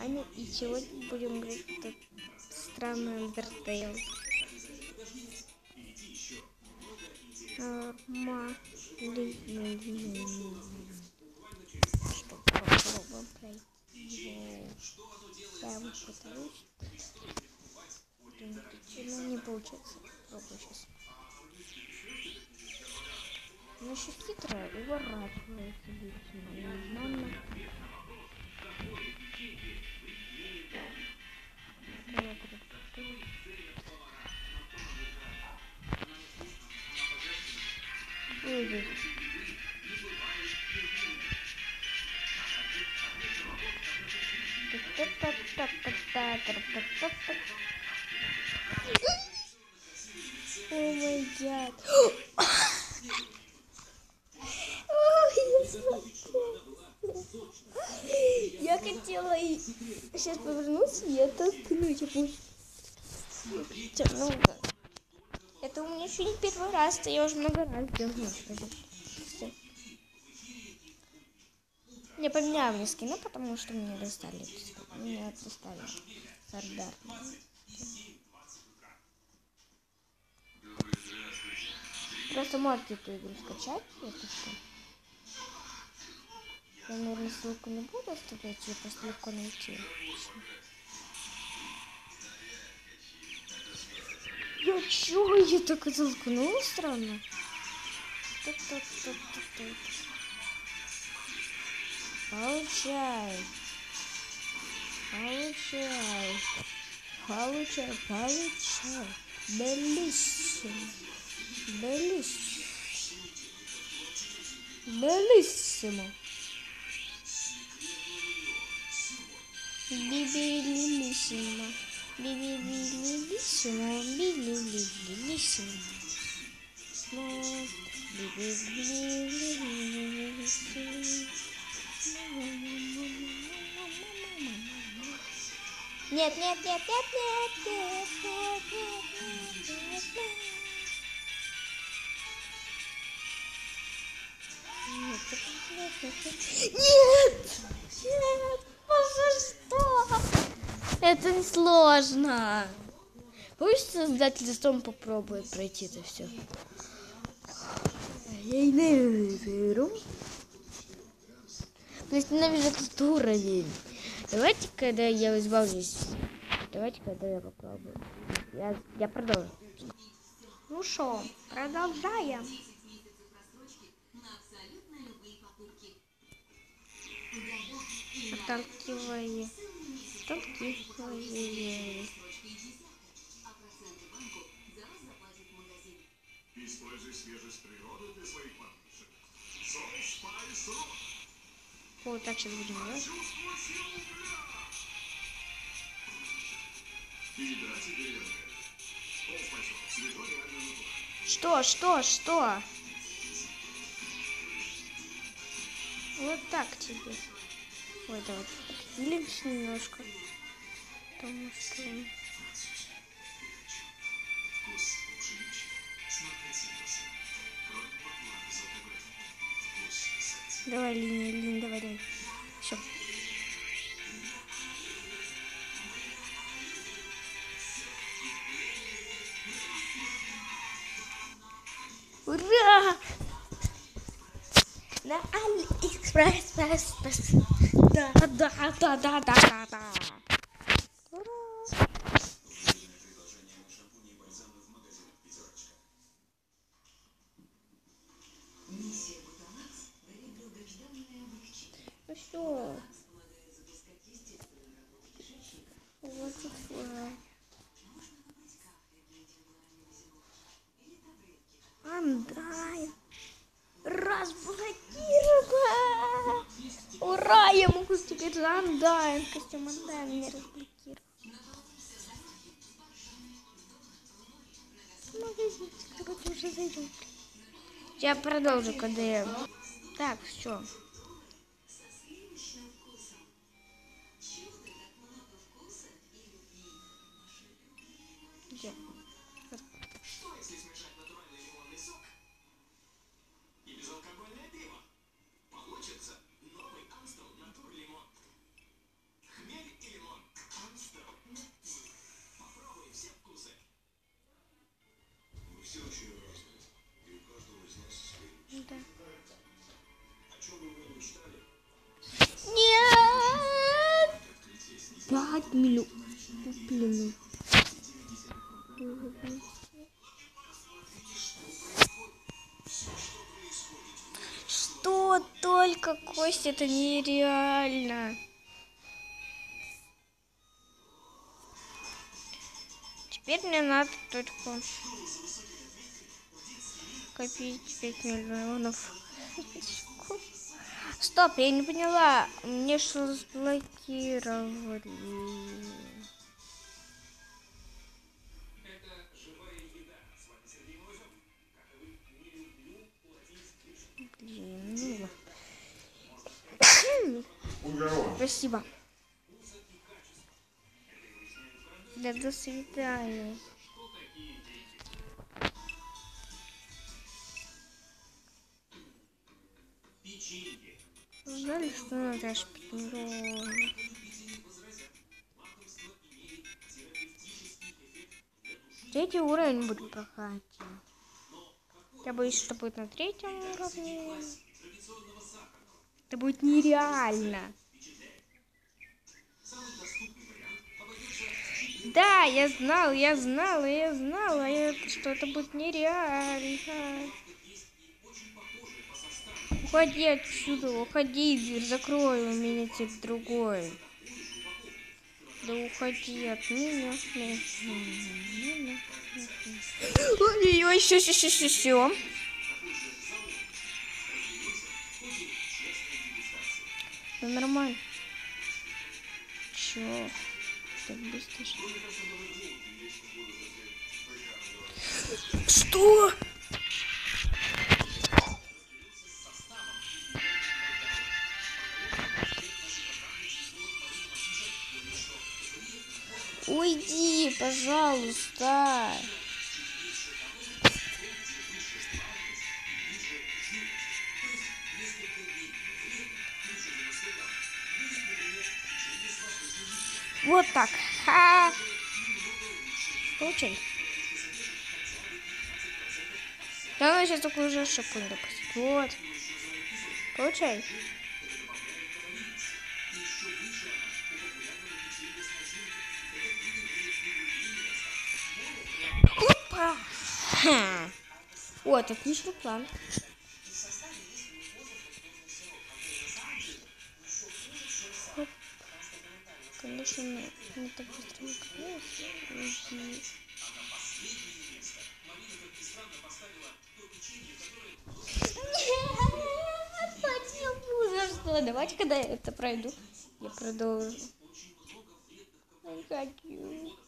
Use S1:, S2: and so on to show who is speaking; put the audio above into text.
S1: Аня, и сегодня будем играть этот странный Undertale. Нормально. Что, попробуем пройти его. Я его пытаюсь. Почему не получается? Попробую сейчас. Она еще хитрая, уворачивается, видимо. Нормально. Ой, О май гад. Я хотела и сейчас повернуться и. Я ну, это у меня еще не первый раз, это я уже много раз делала. Я поменяла мне скины, потому что мне достали. Мне достали Сардар. Просто можете эту игру скачать, если что. Я, наверное, ссылку не буду оставлять, ее просто легко найти. Я чё, я так странно? Так, так, так. Получай. Получай. Получай, получай. Белиссимо. Белиссимо. Белиссимо. Бибилиссимо. Бибилиссимо. Бибилиссимо. Бибилиссимо. Нет, нет, нет, нет, нет, нет, нет, нет, нет, нет. Нет! Нет! Боже, что? Это не сложно. Пусть создатель за столом попробует пройти это все. Я ненавижу. То есть ненавижу этот уровень. Давайте, когда я избавлюсь. Давайте, когда я попробую. Я, я продолжу. Ну что, продолжаем. Отталкивая. Отталкивая.
S2: Используй свежесть природы для своих подписчиков. Соус Спайс Рот.
S1: Вот так сейчас будем делать. Что, что, что? Вот так тебе. Вот это вот. Делимся немножко. Потому что... Давай, линия, линия, давай, давай. Все. Ура! На Алиэкспресс, пресс, пресс. Да, да, да, да, да, да, да. Ура! Ну все. Вот и всё. Андай. Разблокирован! Ура! Я могу теперь за Андай. Костюм Андай меня разблокировал. Магазин, короче, уже зайдем. Я продолжу, я... Так, все. Где? 5 миллионов. Блин. Что только, Костя, это нереально. Теперь мне надо только копить 5 миллионов. Стоп, я не поняла. Мне что заблокировали? Блин, ну. Спасибо. Да до свидания. Знали, что надо шпион. Третий уровень будет проходить. Я боюсь, что будет на третьем уровне. Это будет нереально. Да, я знал, я знала, я знала, что это будет нереально. Уходи отсюда, уходи, закрой, у меня тип другой. Да уходи от меня. Все, все, все, все, все. Да нормально. Чё? Так быстро. что Уйди, пожалуйста. Вот так. Ха. Получай. Да, она сейчас такую же ошибку не допустит. Вот. Получай. Ха. Вот, отличный план. Хоп. Конечно, не, не так быстро не за что. Давайте, когда я это пройду, я продолжу. Хочу.